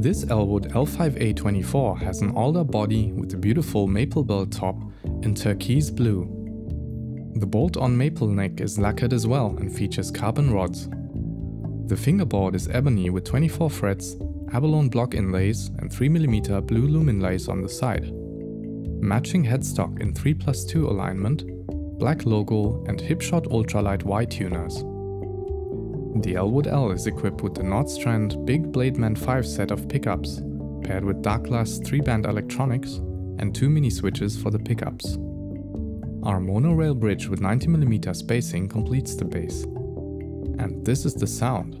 This Elwood L5A24 has an alder body with a beautiful maple burl top in turquoise blue. The bolt-on maple neck is lacquered as well and features carbon rods. The fingerboard is ebony with 24 frets, abalone block inlays and 3mm blue lume inlays on the side. Matching headstock in 3 plus 2 alignment, black logo and Hipshot ultralight Y tuners. The Elwood L is equipped with the Nordstrand Big Blademan 5 set of pickups, paired with Darkglass 3-band electronics and two mini switches for the pickups. Our monorail bridge with 90mm spacing completes the bass. And this is the sound.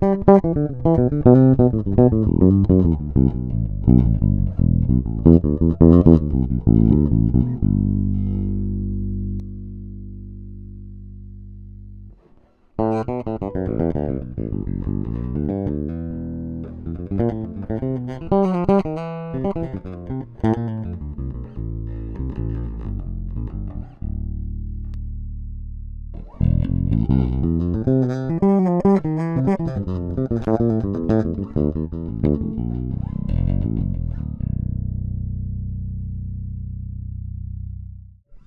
Thank you.